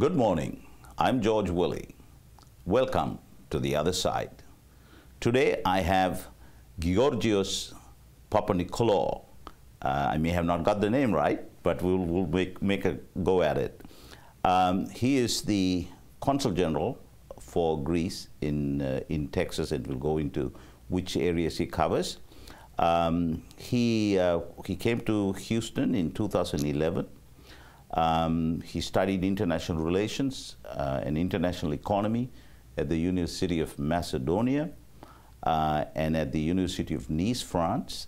Good morning. I'm George Willy. Welcome to the other side. Today I have Georgios Papanikolaou. Uh, I may have not got the name right, but we'll, we'll make, make a go at it. Um, he is the Consul General for Greece in, uh, in Texas, and we'll go into which areas he covers. Um, he, uh, he came to Houston in 2011. Um, he studied international relations uh, and international economy at the University of Macedonia uh, and at the University of Nice, France,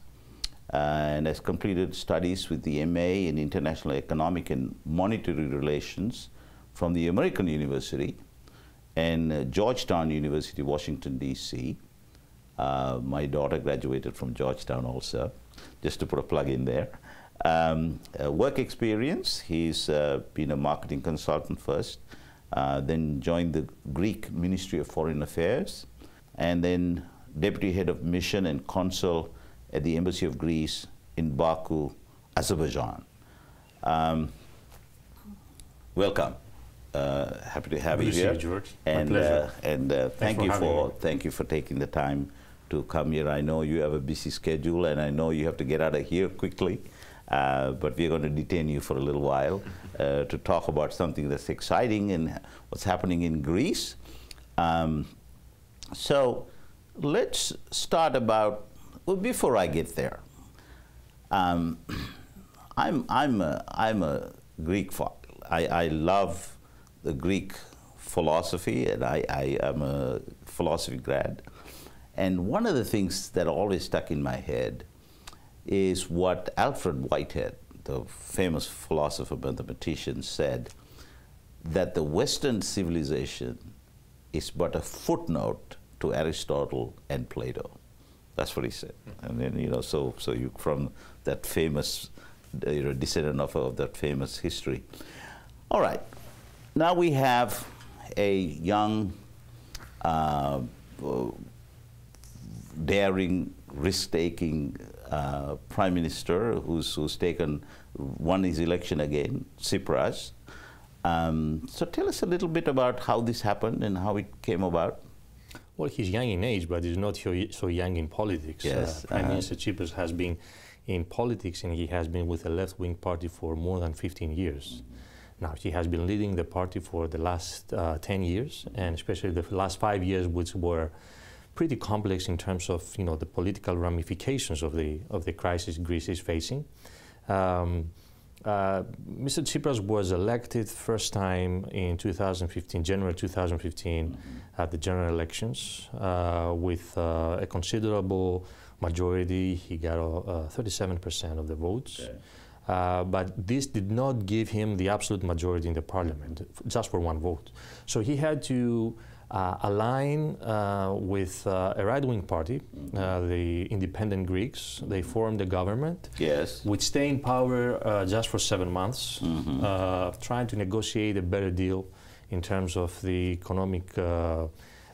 uh, and has completed studies with the MA in International Economic and Monetary Relations from the American University and uh, Georgetown University, Washington, D.C. Uh, my daughter graduated from Georgetown also, just to put a plug in there. Um, uh, work experience, he's uh, been a marketing consultant first, uh, then joined the Greek Ministry of Foreign Affairs, and then deputy head of mission and consul at the Embassy of Greece in Baku, Azerbaijan. Um, welcome. Uh, happy to have Good you here. you, George. My And, pleasure. uh, and uh, thank for you for me. thank you for taking the time to come here. I know you have a busy schedule, and I know you have to get out of here quickly. Uh, but we're going to detain you for a little while uh, to talk about something that's exciting and what's happening in Greece. Um, so let's start about well, before I get there. Um, I'm I'm a, I'm a Greek. I, I love the Greek philosophy, and I, I am a philosophy grad. And one of the things that always stuck in my head is what Alfred Whitehead, the famous philosopher mathematician, said that the Western civilization is but a footnote to Aristotle and Plato. That's what he said. And then, you know, so, so you, from that famous, you know, descendant of, of that famous history. All right. Now we have a young, uh, uh, daring, risk-taking uh, prime minister who's, who's taken, won his election again, Tsipras. Um, so tell us a little bit about how this happened and how it came about. Well, he's young in age, but he's not so so young in politics. Yes, Uh, Prime uh-huh. Minister Tsipras has been in politics, and he has been with the left-wing party for more than 15 years. Now, he has been leading the party for the last uh, 10 years, and especially the last five years, which were pretty complex in terms of you know the political ramifications of the of the crisis Greece is facing. Um, uh, Mr. Tsipras was elected first time in 2015, January 2015, at the general elections uh, with uh, a considerable majority. He got uh, 37% of the votes. Uh, but this did not give him the absolute majority in the parliament, just for one vote. So he had to uh, align uh, with uh, a right wing party, uh, the Independent Greeks. They formed a government Yes. would stay in power uh, just for seven months, uh, trying to negotiate a better deal in terms of the economic uh,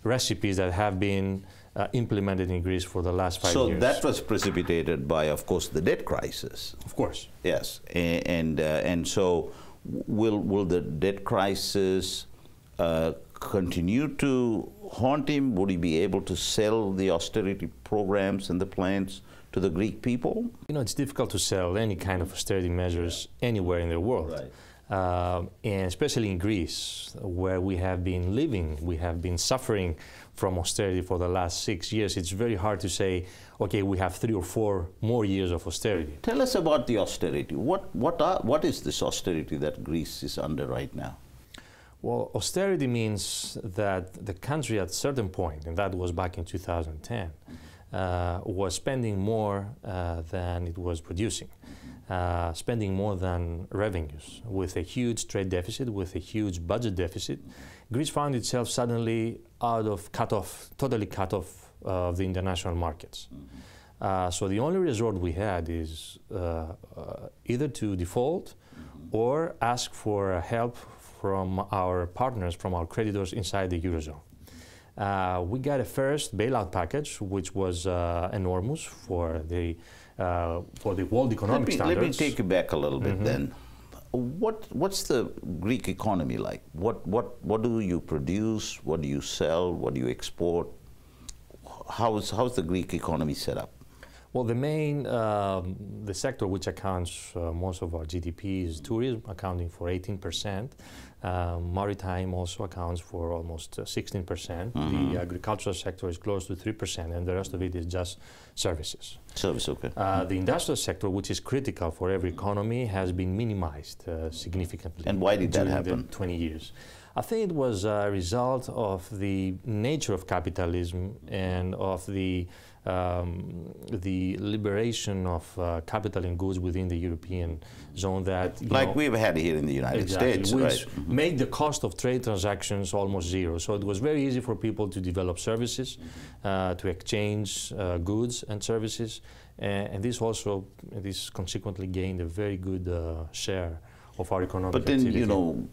recipes that have been uh, implemented in Greece for the last five So years. So that was precipitated by, of course, the debt crisis. of course. Yes, and uh, and so will will the debt crisis uh, continue to haunt him? Would he be able to sell the austerity programs and the plans to the Greek people? You know, it's difficult to sell any kind of austerity measures anywhere in the world. Right. Um, and especially in Greece, where we have been living, we have been suffering from austerity for the last six years. It's very hard to say, okay, we have three or four more years of austerity. Tell us about the austerity. What what are what is this austerity that Greece is under right now? Well, austerity means that the country at a certain point, and that was back in 2010, uh, was spending more uh, than it was producing, uh, spending more than revenues, with a huge trade deficit, with a huge budget deficit. Greece found itself suddenly out of cut off, totally cut off uh, of the international markets. Uh, so the only resort we had is uh, either to default or ask for help from our partners, from our creditors inside the Eurozone. Uh, we got a first bailout package, which was uh, enormous for the, uh, for the world Let economic me, let me take you back a little bit then. what what's the Greek economy like? What what what do you produce? What do you sell? What do you export? How's how's the Greek economy set up? Well, the main um, the sector which accounts uh, most of our GDP is tourism, accounting for 18 percent. Uh, maritime also accounts for almost uh, 16 percent. Mm -hmm. The mm-hmm. agricultural sector is close to 3 percent, and the rest of it is just services. Service, okay. Uh, the industrial sector, which is critical for every economy, has been minimized uh, significantly. And why did that happen? 20 years. I think it was a result of the nature of capitalism and of the um, the liberation of uh, capital and goods within the European zone that like know, we've had here in the United exactly, States, which right? Made the cost of trade transactions almost zero. So it was very easy for people to develop services, uh, to exchange uh, goods and services, and, and, this also this consequently gained a very good uh, share of our economic But then, activity. you know,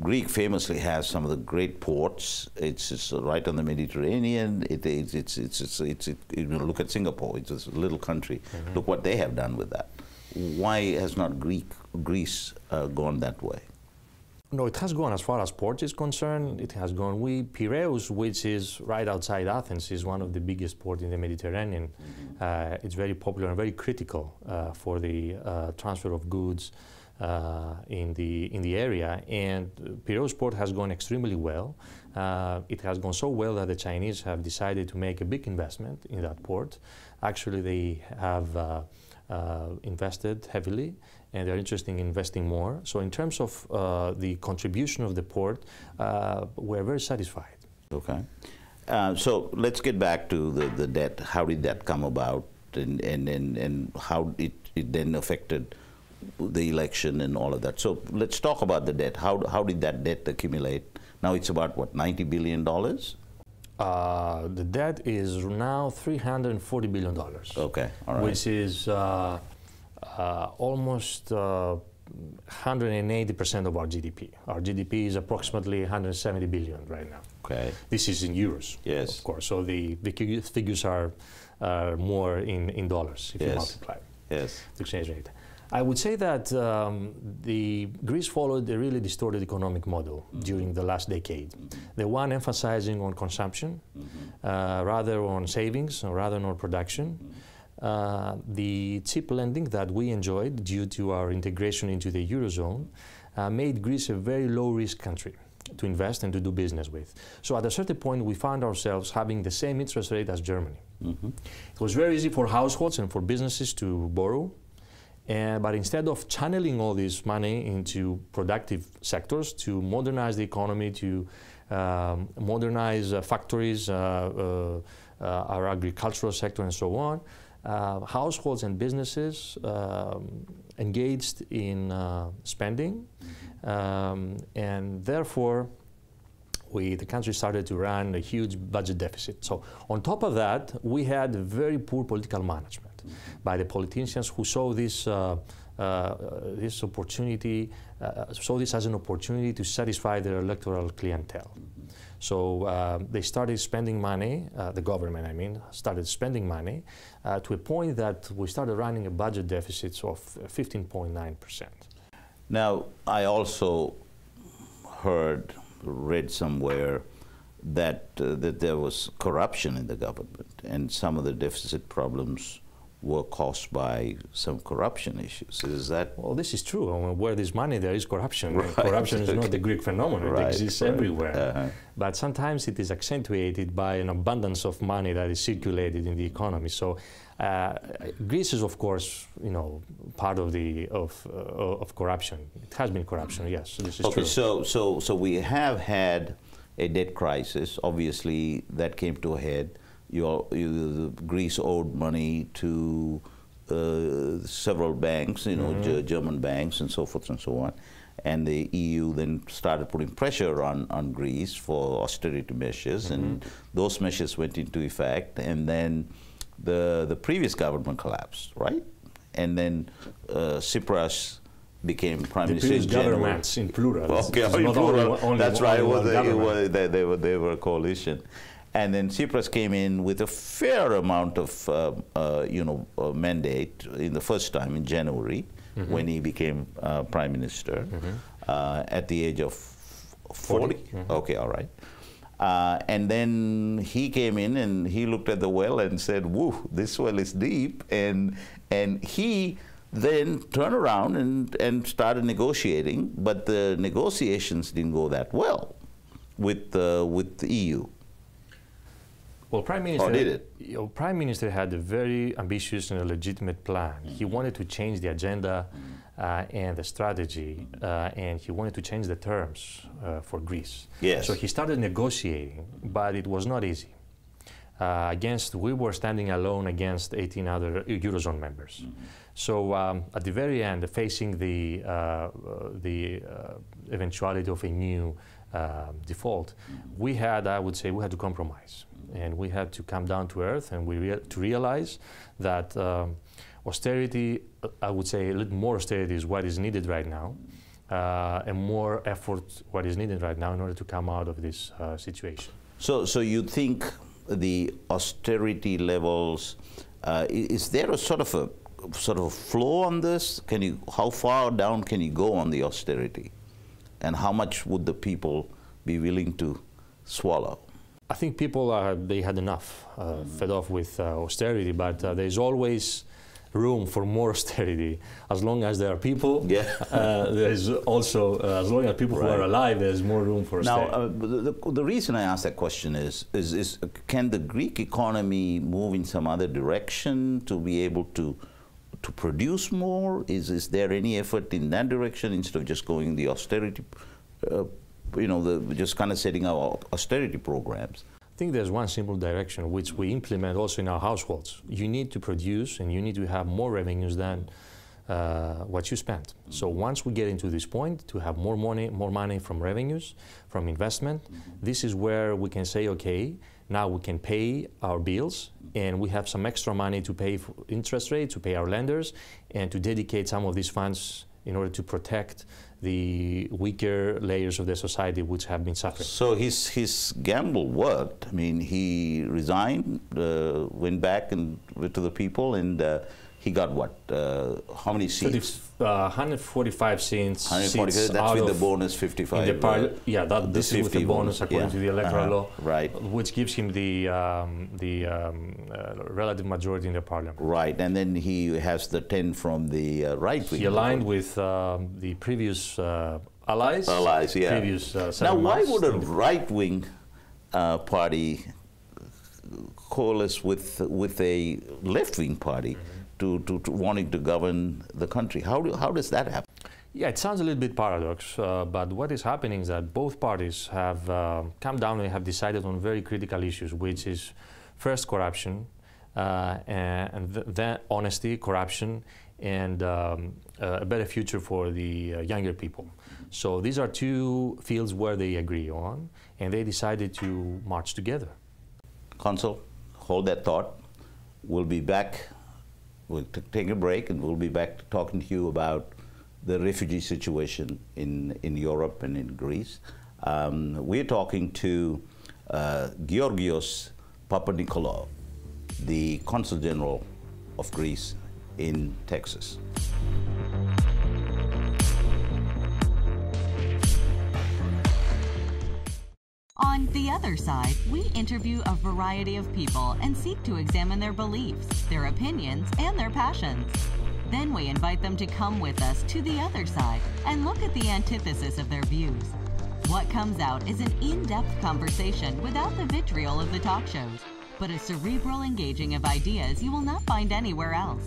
Greek famously has some of the great ports. It's, it's right on the Mediterranean. It, it's, it's, it's, it's, it's it, you know, look at Singapore. It's a little country. Mm -hmm. Look what they have done with that. Why has not Greek, Greece uh, gone that way? No, it has gone as far as port is concerned. It has gone. We Piraeus, which is right outside Athens, is one of the biggest ports in the Mediterranean. Mm -hmm. uh, it's very popular and very critical uh, for the uh, transfer of goods uh, in the in the area, and Piraeus port has gone extremely well. Uh, it has gone so well that the Chinese have decided to make a big investment in that port. Actually, they have uh, uh invested heavily, and they're interested in investing more. So, in terms of uh, the contribution of the port, uh, we're very satisfied. Okay. so let's get back to the, the debt. How did that come about, and, and, and, and how it, it then affected the election and all of that. So let's talk about the debt. How, how did that debt accumulate? Now it's about, what, $90 billion? Uh, the debt is now $340 billion. Okay, all right. Which is uh, uh, almost 180% uh, of our GDP. Our GDP is approximately 170 billion right now. Okay. This is in euros. Yes. Of course. So the, the figures are more in, in dollars if yes. you multiply yes. the exchange rate. I would say that um, the Greece followed a really distorted economic model mm -hmm. during the last decade. Mm -hmm. The one emphasizing on consumption mm -hmm. uh, rather on savings or rather on production. Mm-hmm. Uh, the cheap lending that we enjoyed due to our integration into the Eurozone uh, made Greece a very low risk country to invest and to do business with. So at a certain point, we found ourselves having the same interest rate as Germany. Mm-hmm. It was very easy for households and for businesses to borrow and, but instead of channeling all this money into productive sectors to modernize the economy, to um, modernize uh, factories, uh, uh, uh our agricultural sector, and so on, uh, households and businesses um, engaged in uh, spending, um, and therefore we, the country started to run a huge budget deficit. So on top of that, we had very poor political management by the politicians who saw this, uh, uh, this opportunity, uh, saw this as an opportunity to satisfy their electoral clientele. So uh, they started spending money, uh, the government, I mean, started spending money uh, to a point that we started running a budget deficit of 15.9%. Now, I also heard, read somewhere that, that there was corruption in the government and some of the deficit problems were caused by some corruption issues. Is that? Well, this is true. I mean, where there's money, there is corruption. Right. Corruption is not the Greek phenomenon. Right. It exists right. everywhere. Uh-huh. But sometimes it is accentuated by an abundance of money that is circulated in the economy. So uh, Greece is, of course, you know, part of the of uh, of corruption. It has been corruption. Yes, this is okay, true. Okay, so so so we have had a debt crisis. Obviously, that came to a head you, you, Greece owed money to uh, several banks, you know, mm -hmm. German banks and so forth and so on. And the EU then started putting pressure on, on Greece for austerity measures, mm -hmm. and mm-hmm. those measures went into effect. And then the, the previous government collapsed, right? And then uh, Tsipras became prime the minister in governments in plural. Okay, in plural. Only, only, that's right. Only it was, it was, they, they, were, they were a coalition. And then Tsipras came in with a fair amount of, uh, uh, you know, uh, mandate in the first time in January Mm-hmm. when he became uh, prime minister uh, at the age of 40. 40, mm-hmm. Okay, all right. Uh, and then he came in and he looked at the well and said, "Woo, this well is deep." And and he then turned around and, and started negotiating, but the negotiations didn't go that well with uh, with the EU. Well, Prime Minister. Or did it? You know, Prime Minister had a very ambitious and a legitimate plan. He wanted to change the agenda uh, and the strategy, uh, and he wanted to change the terms uh, for Greece. Yes. So he started negotiating, but it was not easy. Uh, against, we were standing alone against 18 other eurozone members. So um, at the very end, facing the uh, uh, the uh, eventuality of a new uh, default, we had, I would say, we had to compromise, and we had to come down to earth, and we rea- to realize that um, austerity, I would say, a little more austerity is what is needed right now, uh, and more effort what is needed right now in order to come out of this uh, situation. So, so you think the austerity levels, uh, is there a sort of a sort of a flow on this? Can you how far down can you go on the austerity, and how much would the people be willing to swallow? I think people are, they had enough, uh, fed off with uh, austerity, but uh, there's always room for more austerity. As long as there are people, Yeah. uh, there's also, uh, as long as people who are alive, there's more room for Now, austerity. uh, the, the, reason I ask that question is, is, is can the Greek economy move in some other direction to be able to to produce more? Is, is there any effort in that direction instead of just going the austerity, uh, you know, the, just kind of setting out austerity programs? I think there's one simple direction which we implement also in our households. You need to produce and you need to have more revenues than uh, what you spend. So once we get into this point to have more money, more money from revenues, from investment, this is where we can say, okay, now we can pay our bills and we have some extra money to pay for interest rates, to pay our lenders, and to dedicate some of these funds in order to protect the weaker layers of the society which have been suffering. So his, his gamble worked. I mean, he resigned, uh, went back and to the people, and uh, he got what? Uh, how many seats? 30, uh, 145 seats. 140. seats That's with the bonus 55. In the par- uh, yeah, that, this is with the 50 bonus according yeah. to the electoral Uh-huh. law, Right. which gives him the um, the um, uh, relative majority in the parliament. Right, and then he has the 10 from the uh, right wing. He aligned with um, the previous uh, allies. Allies, yeah. Previous Now, why would a right wing uh, party coalesce with, with a left wing party Mm-hmm. To, to, to wanting to govern the country? How, do, how does that happen? Yeah, it sounds a little bit paradox, uh, but what is happening is that both parties have uh, come down and have decided on very critical issues, which is first corruption, uh, and, and th- then honesty, corruption, and um, uh, a better future for the uh, younger people. So these are two fields where they agree on, and they decided to march together. Consul, hold that thought. We'll be back. We'll take a break and we'll be back talking to you about the refugee situation in, in Europe and in Greece. Um, we're talking to uh, Georgios Papanikolaou, the Consul General of Greece in Texas. On The Other Side, we interview a variety of people and seek to examine their beliefs, their opinions, and their passions. Then we invite them to come with us to the other side and look at the antithesis of their views. What comes out is an in depth conversation without the vitriol of the talk shows, but a cerebral engaging of ideas you will not find anywhere else.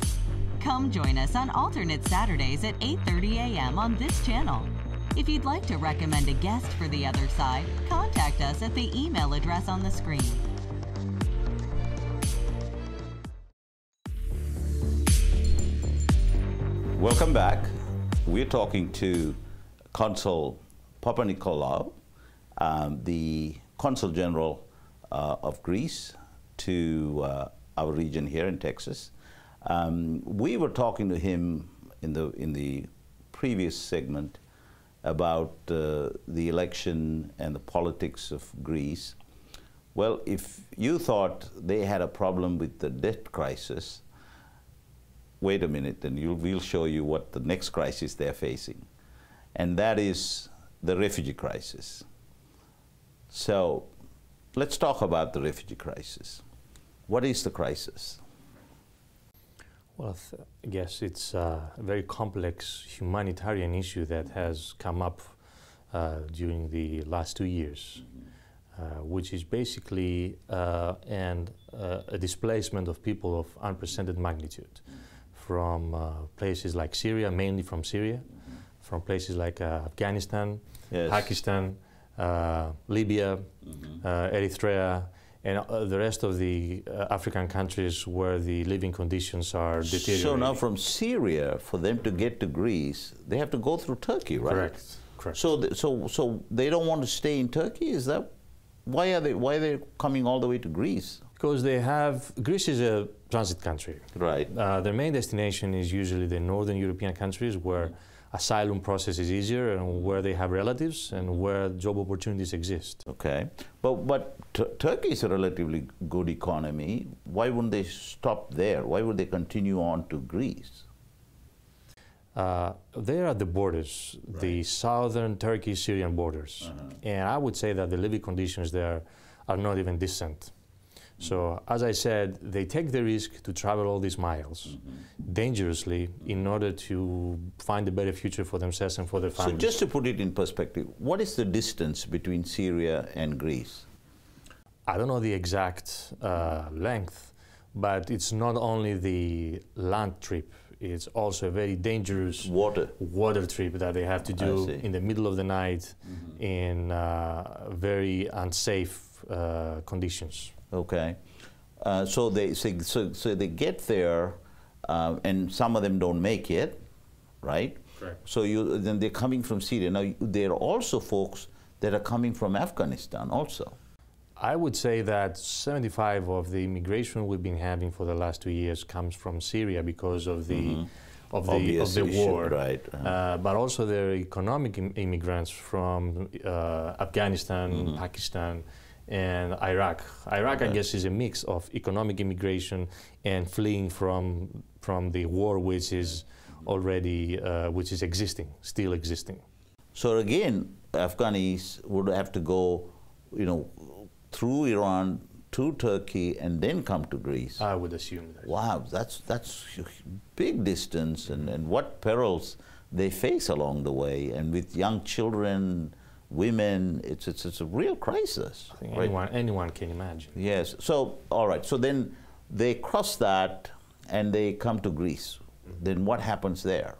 Come join us on alternate Saturdays at 8:30 a.m. on this channel. If you'd like to recommend a guest for the other side, contact us at the email address on the screen. Welcome back. We're talking to Consul Papanikolaou, um, the Consul General uh, of Greece to uh, our region here in Texas. Um, we were talking to him in the in the previous segment about uh, the election and the politics of Greece. Well, if you thought they had a problem with the debt crisis, wait a minute, and we'll show you what the next crisis they're facing. And that is the refugee crisis. So let's talk about the refugee crisis. What is the crisis? Well, I guess it's a very complex humanitarian issue that has come up uh, during the last two years, uh, which is basically uh, and uh, a displacement of people of unprecedented magnitude from uh, places like Syria, mainly from Syria, from places like uh, Afghanistan, Yes. Pakistan, Libya, Eritrea, and uh, the rest of the uh, African countries where the living conditions are deteriorating. So now from Syria, for them to get to Greece, they have to go through Turkey, right? Correct. Correct. So, so, so they don't want to stay in Turkey. Is that why are they? Why are they coming all the way to Greece? because they have Greece is a transit country. Right. Uh, their main destination is usually the northern European countries where asylum process is easier and where they have relatives and where job opportunities exist. Okay. But but t- Turkey is a relatively good economy. Why wouldn't they stop there? Why would they continue on to Greece? Uh, they're at the borders, the southern Turkey-Syrian borders, and I would say that the living conditions there are not even decent. So, as I said, they take the risk to travel all these miles dangerously in order to find a better future for themselves and for their families. So just to put it in perspective, what is the distance between Syria and Greece? I don't know the exact uh, length, but it's not only the land trip, it's also a very dangerous Water. water trip that they have to do in the middle of the night in uh, very unsafe uh, conditions. Okay. Uh, so they so, so, so they get there, uh, and some of them don't make it, right? Correct. So you then they're coming from Syria. Now there are also folks that are coming from Afghanistan also. I would say that 75 of the immigration we've been having for the last two years comes from Syria because of the of the Obvious of the issue, war, right, uh-huh. Uh, but also there are economic Im- immigrants from uh, Afghanistan, Pakistan, and Iraq. Iraq, I guess, is a mix of economic immigration and fleeing from from the war, which is already uh, which is existing, still existing. So again, Afghanis would have to go, you know, through Iran to Turkey and then come to Greece. I would assume that. Wow, that's that's a big distance, and, and what perils they face along the way, and with young children, women, it's it's, it's a real crisis. Right? anyone anyone can imagine. Yes. So all right. So then they cross that, and they come to Greece. Then what happens there?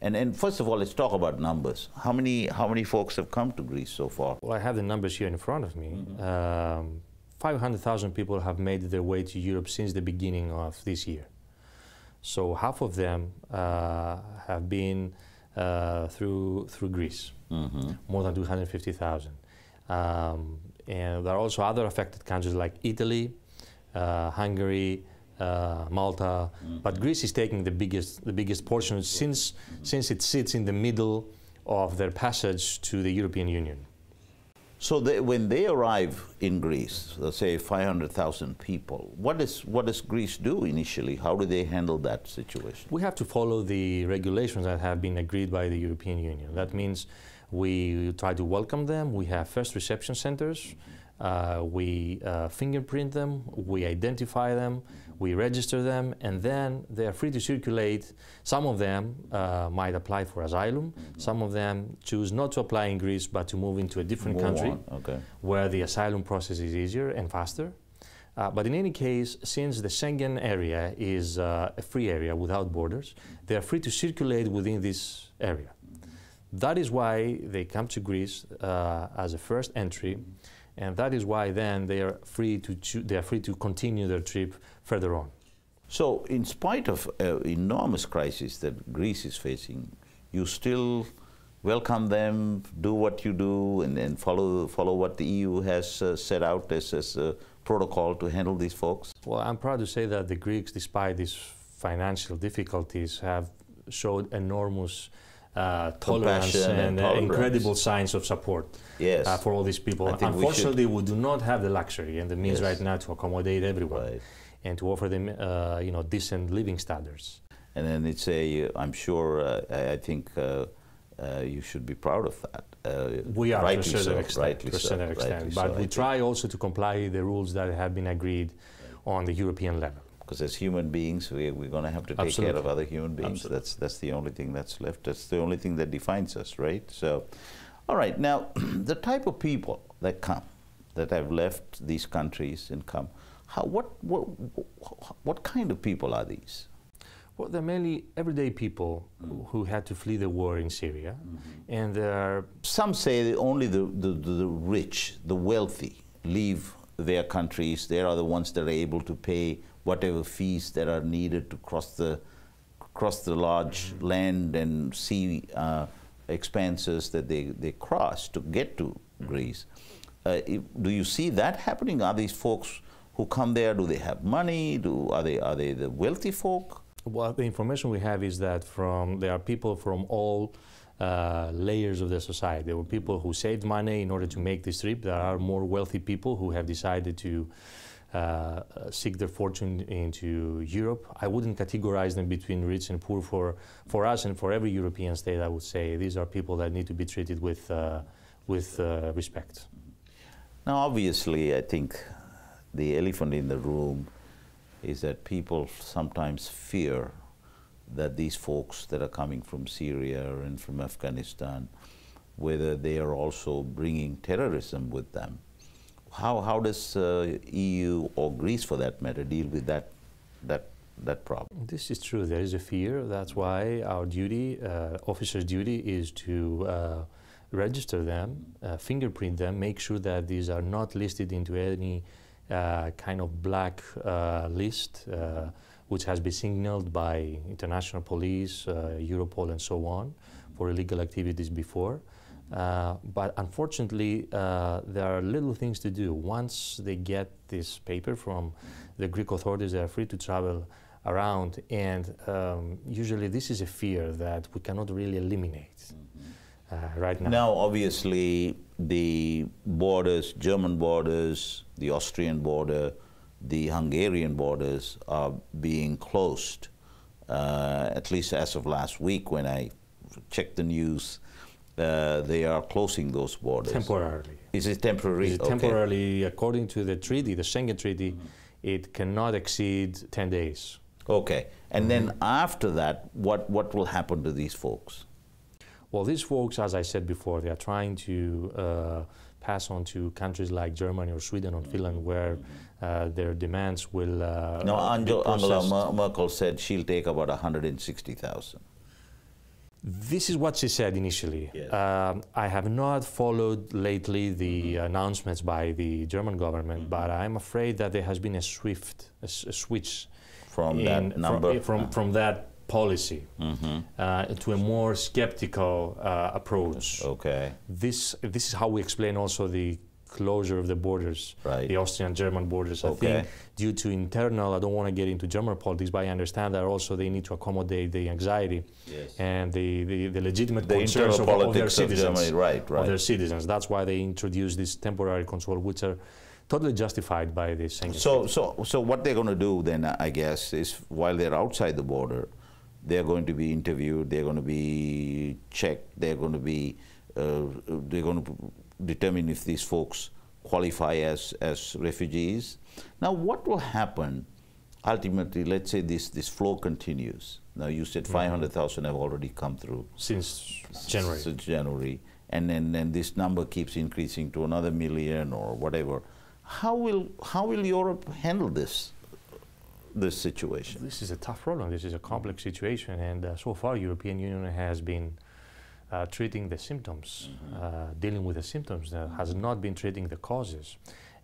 And and first of all, let's talk about numbers. How many how many folks have come to Greece so far? Well, I have the numbers here in front of me. Um, 500,000 people have made their way to Europe since the beginning of this year. So half of them uh, have been uh, through through Greece, more than 250,000. Um, and there are also other affected countries like Italy, uh, Hungary, uh, Malta, but Greece is taking the biggest the biggest portion since since it sits in the middle of their passage to the European Union. So they, when they arrive in Greece, let's say 500,000 people, what, is, what does Greece do initially? How do they handle that situation? We have to follow the regulations that have been agreed by the European Union. That means we try to welcome them. We have first reception centers. Uh, we uh, fingerprint them. We identify them. We register them, and then they are free to circulate. Some of them uh, might apply for asylum. Some of them choose not to apply in Greece, but to move into a different Move country Okay. where the asylum process is easier and faster. Uh, but in any case, since the Schengen area is uh, a free area without borders, they are free to circulate within this area. That is why they come to Greece uh, as a first entry, and that is why then they are free to they are free to continue their trip further on. So, in spite of uh, enormous crisis that Greece is facing, you still welcome them, do what you do, and, and follow follow what the EU has uh, set out as, as a protocol to handle these folks. Well, I'm proud to say that the Greeks, despite these financial difficulties, have showed enormous uh, tolerance and and, uh, tolerance. incredible signs of support Yes. uh, for all these people. Think we Unfortunately, we, do not have the luxury and the means Yes. right now to accommodate everyone Right. and to offer them, uh, you know, decent living standards. And then it's a, I'm sure, uh, I think uh, uh, you should be proud of that. Uh, We are to a certain so, extent, to a so, certain extent. but so, we try also to comply the rules that have been agreed on the European level. Because as human beings, we, we're going to have to take care of other human beings. Absolutely. That's, that's the only thing that's left. That's the only thing that defines us, right? So, all right, now, the type of people that come, that have left these countries and come, how, what, what, what kind of people are these? Well, they're mainly everyday people Mm. who had to flee the war in Syria, Mm-hmm. and they're Some say only the, the, the the rich, the wealthy, leave their countries. They are the ones that are able to pay whatever fees that are needed to cross the cross the large land and sea uh, expanses that they, they cross to get to Greece. Uh, if- do you see that happening? Are these folks who come there? Do they have money? Do are they are they the wealthy folk? Well, the information we have is that from there are people from all uh, layers of the society. There were people who saved money in order to make this trip. There are more wealthy people who have decided to uh, seek their fortune into Europe. I wouldn't categorize them between rich and poor. For for us and for every European state, I would say these are people that need to be treated with uh, with uh, respect. Now, obviously, I think the elephant in the room is that people sometimes fear that these folks that are coming from Syria and from Afghanistan, whether they are also bringing terrorism with them. How, how does uh, EU or Greece, for that matter, deal with that, that, that problem? This is true. There is a fear. That's why our duty, uh, officer's duty, is to uh, register them, uh, fingerprint them, make sure that these are not listed into any uh, kind of black uh, list, which has been signaled by international police, Europol, and so on, for illegal activities before. Uh, but unfortunately, uh, there are little things to do. Once they get this paper from the Greek authorities, they are free to travel around. And um, usually, this is a fear that we cannot really eliminate uh, right now. Now, obviously, the borders, German borders, the Austrian border, the Hungarian borders are being closed, uh, at least as of last week when I checked the news. Uh, they are closing those borders. Temporarily. Is it temporary? Is it Okay. temporarily, according to the treaty, the Schengen Treaty, it cannot exceed 10 days. Okay. And then Mm-hmm. after that, what, what will happen to these folks? Well, these folks, as I said before, they are trying to uh, pass on to countries like Germany or Sweden or Finland, where uh, their demands will. Uh, No, Angela, Angela Merkel said she'll take about 160,000. This is what she said initially. Yes. Um, I have not followed lately the Mm-hmm. announcements by the German government, but I'm afraid that there has been a swift a, a switch From in- that number? from, from, from that policy Mm-hmm. uh, to a more skeptical uh, approach. Okay. This, this is how we explain also the closure of the borders, Right. the Austrian-German borders. I think due to internal, I don't want to get into German politics, but I understand that also they need to accommodate the anxiety Yes. and the, the, the legitimate The concerns of, of their politics of citizens. Germany, right, Of their citizens. That's why they introduced this temporary control, which are totally justified by the Schengen. So, so, so what they're going to do then, I guess, is while they're outside the border, they're going to be interviewed, they're going to be checked, they're going to be, they're going to determine if these folks qualify as, as refugees. Now, what will happen ultimately? Let's say this, this flow continues. Now, you said 500,000 have already come through. since January. Since January. And then, then this number keeps increasing to another million or whatever. How will, how will Europe handle this, this situation? This is a tough problem. This is a complex situation, and uh, so far, European Union has been uh, treating the symptoms, uh, dealing with the symptoms. That has not been treating the causes,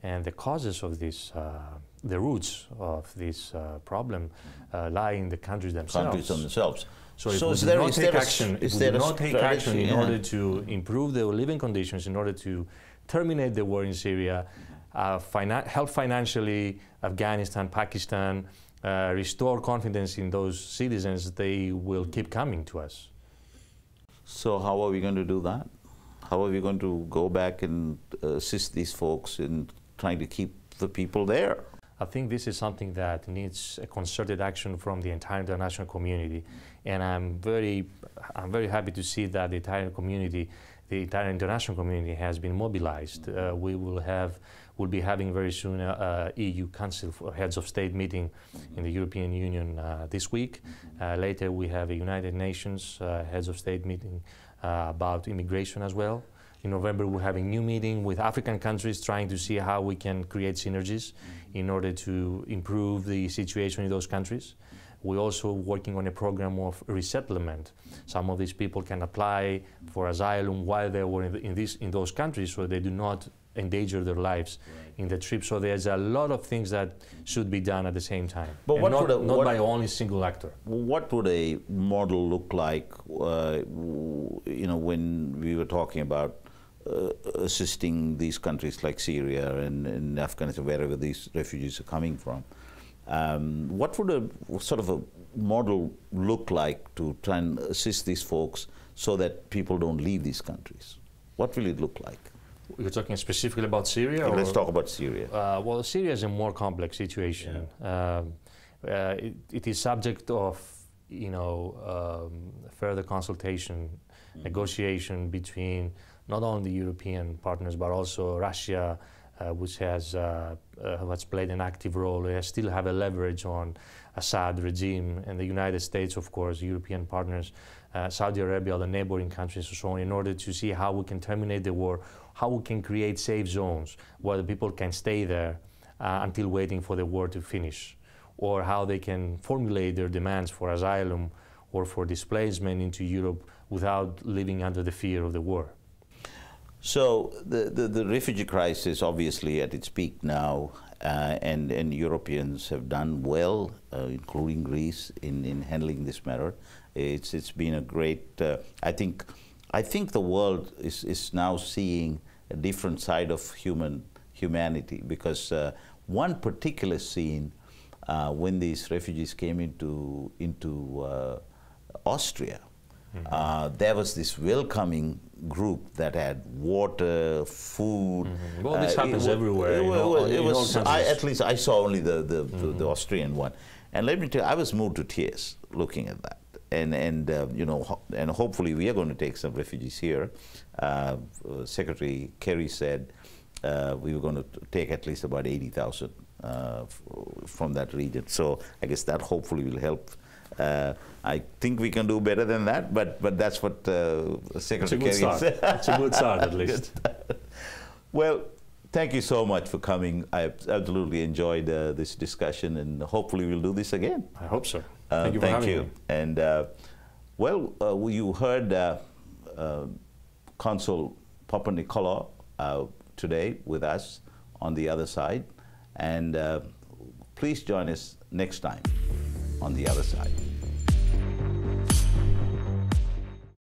and the causes of this, uh, the roots of this uh, problem, uh, lie in the countries themselves. Countries themselves. So if So we is do not take action, if is we do not take action in Yeah. order to improve the living conditions, in order to terminate the war in Syria, uh, finan- help financially Afghanistan, Pakistan, uh, restore confidence in those citizens, they will keep coming to us. So how are we going to do that? How are we going to go back and assist these folks in trying to keep the people there? I think this is something that needs a concerted action from the entire international community, and I'm very, I'm very happy to see that the entire community, the entire international community, has been mobilized. Uh, we will have, we'll be having very soon a, a EU Council for Heads of State meeting in the European Union uh, this week. Uh, later, we have a United Nations uh, Heads of State meeting uh, about immigration as well. In November, we're having a new meeting with African countries trying to see how we can create synergies in order to improve the situation in those countries. We're also working on a program of resettlement. Some of these people can apply for asylum while they were in, the, in, this, in those countries so they do not endanger their lives right. in the trip. So there's a lot of things that should be done at the same time. But and what not, would a, not what, by only single actor. What would a model look like? Uh, you know, when we were talking about uh, assisting these countries like Syria and, and, Afghanistan, wherever these refugees are coming from. Um, what would a sort of a model look like to try and assist these folks so that people don't leave these countries? What will it look like? You're talking specifically about Syria? let's talk about Syria. Uh, well, Syria is a more complex situation. Yeah. Um, uh, it, it is subject of, you know, um, further consultation, mm negotiation between not only European partners but also Russia, uh, which has uh, uh, has played an active role. They still have a leverage on Assad regime and the United States, of course, European partners, uh, Saudi Arabia, the neighboring countries, and so on, in order to see how we can terminate the war, how we can create safe zones where the people can stay there uh, until waiting for the war to finish, or how they can formulate their demands for asylum or for displacement into Europe without living under the fear of the war. So the, the, the, refugee crisis obviously at its peak now, uh, and, and Europeans have done well, uh, including Greece, in, in handling this matter. It's, it's been a great, uh, I think, I think the world is, is now seeing a different side of human humanity because uh, one particular scene uh, when these refugees came into, into uh, Austria, -hmm. uh, there was this welcoming group that had water, food. Mm -hmm. Well, this uh, happens everywhere. It, all, it was, I, at least I saw only the, the, mm -hmm. the, mm-hmm. Austrian one. And let me tell you, I was moved to tears looking at that. And, and uh, you know, ho and hopefully we are going to take some refugees here. Uh, Secretary Kerry said uh, we were going to take at least about 80,000 uh, from that region. So I guess that hopefully will help uh, I think we can do better than that, but but that's what uh, Secretary a said. it's a good start, at least. well, thank you so much for coming. I absolutely enjoyed uh, this discussion, and hopefully we'll do this again. I hope so. Uh, thank you thank you. me. And uh, well, uh, you heard Consul Papa Nicola today with us on the other side, and please join us next time on the other side.